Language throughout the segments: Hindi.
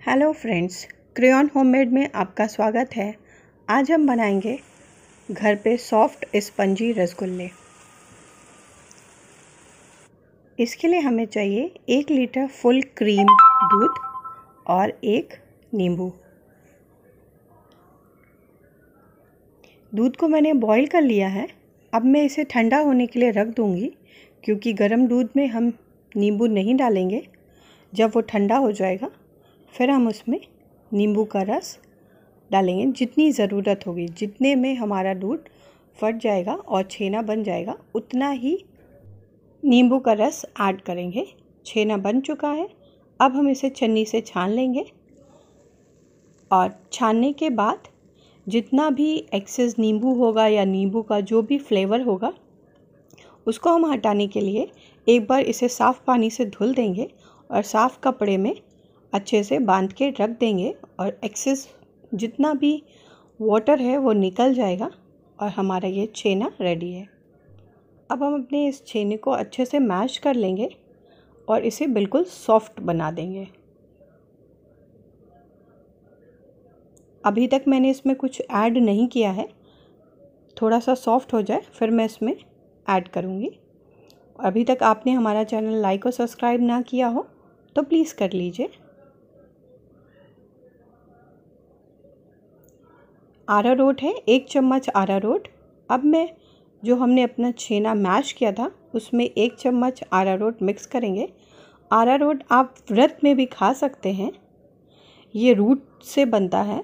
हेलो फ्रेंड्स, क्रेयॉन होममेड में आपका स्वागत है। आज हम बनाएँगे घर पे सॉफ्ट स्पंजी रसगुल्ले। इसके लिए हमें चाहिए एक लीटर फुल क्रीम दूध और एक नींबू। दूध को मैंने बॉईल कर लिया है। अब मैं इसे ठंडा होने के लिए रख दूँगी, क्योंकि गर्म दूध में हम नींबू नहीं डालेंगे। जब वो ठंडा हो जाएगा फिर हम उसमें नींबू का रस डालेंगे। जितनी ज़रूरत होगी, जितने में हमारा दूध फट जाएगा और छेना बन जाएगा, उतना ही नींबू का रस ऐड करेंगे। छेना बन चुका है। अब हम इसे छन्नी से छान लेंगे और छानने के बाद जितना भी एक्सेस नींबू होगा या नींबू का जो भी फ्लेवर होगा, उसको हम हटाने के लिए एक बार इसे साफ़ पानी से धुल देंगे और साफ़ कपड़े में अच्छे से बाँध के रख देंगे और एक्सेस जितना भी वाटर है वो निकल जाएगा और हमारा ये छेना रेडी है। अब हम अपने इस छेने को अच्छे से मैश कर लेंगे और इसे बिल्कुल सॉफ्ट बना देंगे। अभी तक मैंने इसमें कुछ ऐड नहीं किया है। थोड़ा सा सॉफ्ट हो जाए, फिर मैं इसमें ऐड करूँगी। अभी तक आपने हमारा चैनल लाइक और सब्सक्राइब ना किया हो तो प्लीज़ कर लीजिए। आरा रोट है, एक चम्मच आरा रोट। अब मैं जो हमने अपना छेना मैश किया था, उसमें एक चम्मच आरा रोट मिक्स करेंगे। आरा रोट आप व्रत में भी खा सकते हैं। ये रूट से बनता है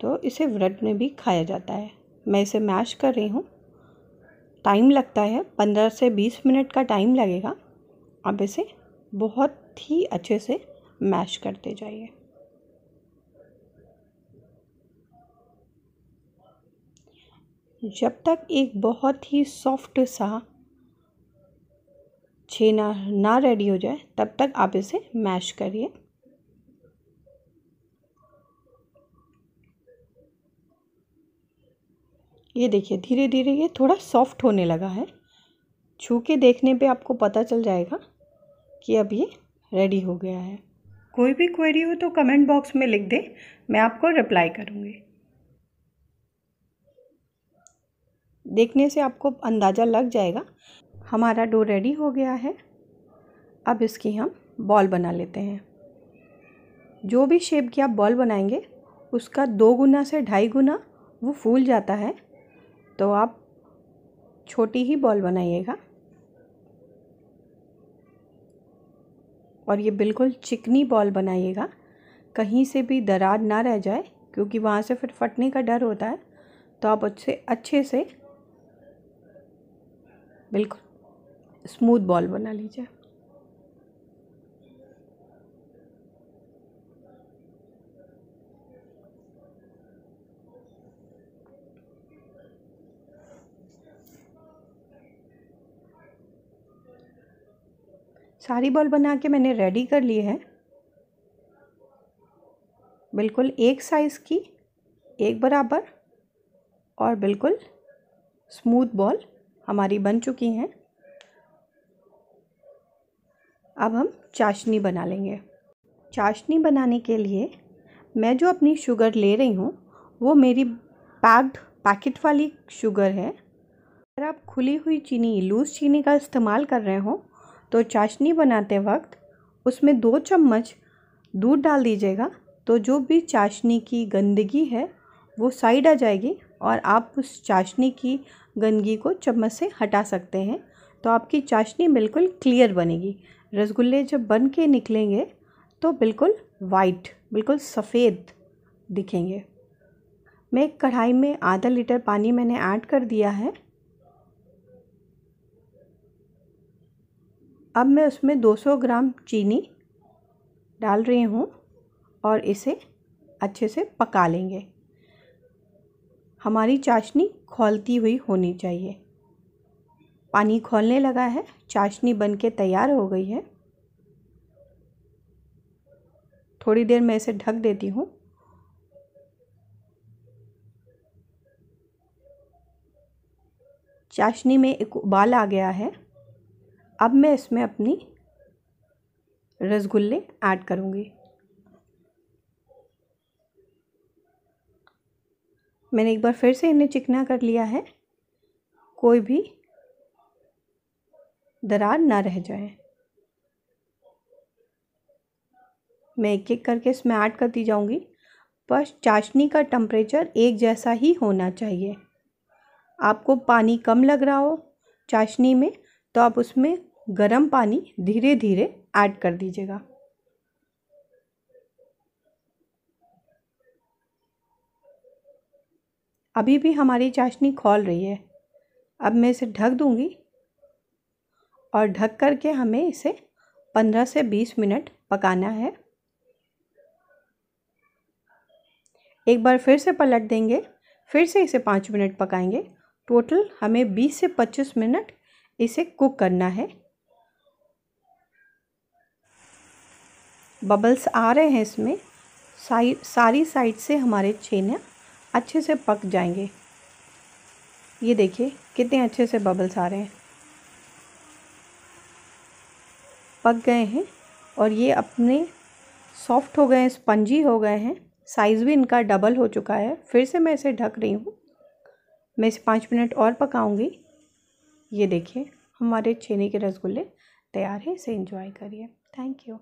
तो इसे व्रत में भी खाया जाता है। मैं इसे मैश कर रही हूँ। टाइम लगता है, पंद्रह से बीस मिनट का टाइम लगेगा। अब इसे बहुत ही अच्छे से मैश करते जाइए। जब तक एक बहुत ही सॉफ्ट सा छेना ना रेडी हो जाए, तब तक आप इसे मैश करिए। ये देखिए धीरे धीरे ये थोड़ा सॉफ्ट होने लगा है। छू के देखने पे आपको पता चल जाएगा कि अब ये रेडी हो गया है। कोई भी क्वेरी हो तो कमेंट बॉक्स में लिख दे, मैं आपको रिप्लाई करूँगी। देखने से आपको अंदाज़ा लग जाएगा। हमारा डो रेडी हो गया है। अब इसकी हम बॉल बना लेते हैं। जो भी शेप की आप बॉल बनाएँगे, उसका दो गुना से ढाई गुना वो फूल जाता है। तो आप छोटी ही बॉल बनाइएगा। और ये बिल्कुल चिकनी बॉल बनाइएगा। कहीं से भी दरार ना रह जाए, क्योंकि वहाँ से फिर फटने का डर होता है। तो आप उससे अच्छे से बिल्कुल। स्मूथ बॉल बना लीजिए। सारी बॉल बना के मैंने रेडी कर ली है। बिल्कुल एक साइज़ की, एक बराबर और बिल्कुल स्मूथ बॉल। हमारी बन चुकी हैं। अब हम चाशनी बना लेंगे। चाशनी बनाने के लिए मैं जो अपनी शुगर ले रही हूँ, वो मेरी पैक्ड पैकेट वाली शुगर है। अगर आप खुली हुई चीनी, लूज़ चीनी का इस्तेमाल कर रहे हो तो चाशनी बनाते वक्त उसमें दो चम्मच दूध डाल दीजिएगा। तो जो भी चाशनी की गंदगी है वो साइड आ जाएगी और आप उस चाशनी की गंदगी को चम्मच से हटा सकते हैं। तो आपकी चाशनी बिल्कुल क्लियर बनेगी। रसगुल्ले जब बन के निकलेंगे तो बिल्कुल वाइट बिल्कुल सफ़ेद दिखेंगे। मैं एक कढ़ाई में आधा लीटर पानी मैंने ऐड कर दिया है। अब मैं उसमें 200 ग्राम चीनी डाल रही हूँ और इसे अच्छे से पका लेंगे। हमारी चाशनी खौलती हुई होनी चाहिए। पानी खोलने लगा है, चाशनी बन के तैयार हो गई है। थोड़ी देर मैं इसे ढक देती हूँ। चाशनी में एक उबाल आ गया है। अब मैं इसमें अपनी रसगुल्ले ऐड करूँगी। मैंने एक बार फिर से इन्हें चिकना कर लिया है। कोई भी दरार ना रह जाए। मैं एक एक करके इसमें ऐड करती जाऊँगी। बस चाशनी का टम्परेचर एक जैसा ही होना चाहिए। आपको पानी कम लग रहा हो चाशनी में तो आप उसमें गर्म पानी धीरे धीरे ऐड कर दीजिएगा। अभी भी हमारी चाशनी खोल रही है। अब मैं इसे ढक दूँगी और ढक कर के हमें इसे 15 से 20 मिनट पकाना है। एक बार फिर से पलट देंगे, फिर से इसे पाँच मिनट पकाएँगे। टोटल हमें 20 से 25 मिनट इसे कुक करना है। बबल्स आ रहे हैं इसमें। साई, सारी साइड से हमारे छेने अच्छे से पक जाएँगे। ये देखिए, कितने अच्छे से बबल्स आ रहे हैं। पक गए हैं और ये अपने सॉफ्ट हो गए हैं स्पंजी हो गए हैं। साइज़ भी इनका डबल हो चुका है। फिर से मैं इसे ढक रही हूँ। मैं इसे पाँच मिनट और पकाऊँगी। ये देखिए, हमारे छेने के रसगुल्ले तैयार हैं। इसे इंजॉय करिए। Thank you